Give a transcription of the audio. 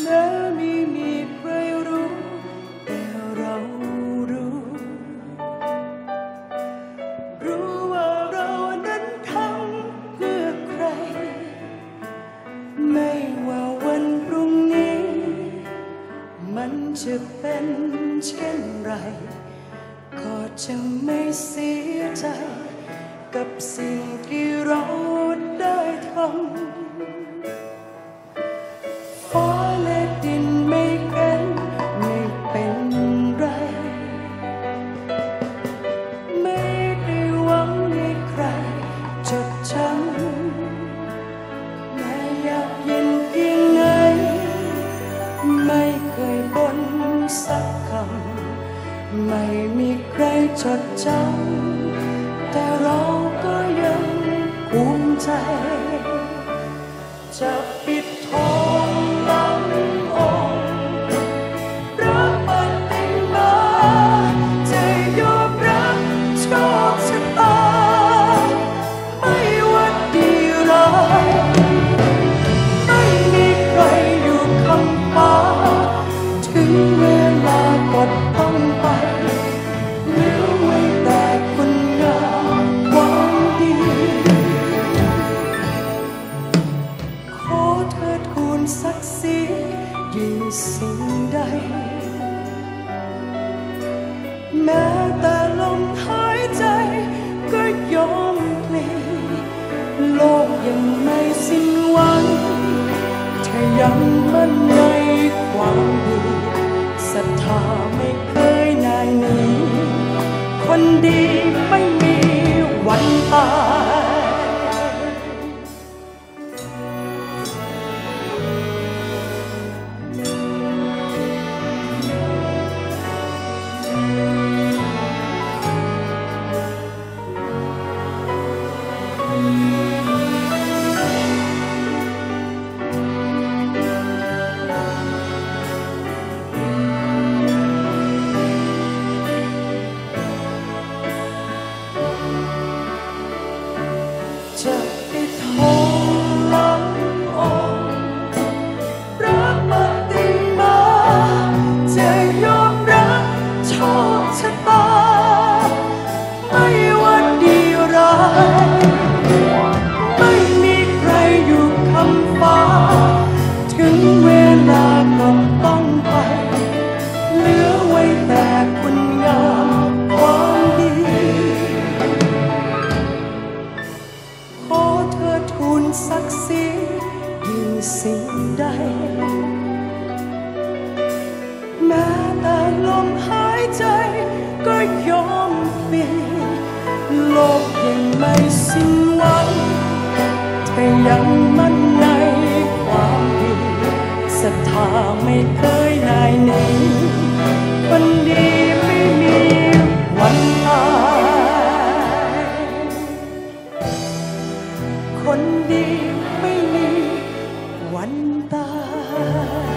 แม้ไม่มีใครรู้ แต่เรารู้ รู้ว่าเรานั้นทำเพื่อใคร ไม่ว่าวันพรุ่งนี้ มันจะเป็นเช่นไร ก็จะไม่เสียใจ กับสิ่งที่เราได้ทำ จดจำแต่เราก็ยังภูมิใจ จะปิดทอง สิ่งใด แม้แต่ลมหายใจก็ยอมพลีโลกยังไม่สิ้นหวังถ้ายังมั่นในความดีศรัทธาไม่เคยนายหนีคนดี สิ่งใด แม้แต่ลมหายใจก็ยอมเปลี่ยนโลกยังไม่สิ้นหวังแต่ยังมั่นในความดีศรัทธาไม่เคยนายหนีคนดีไม่มีวันตายคนดี 等待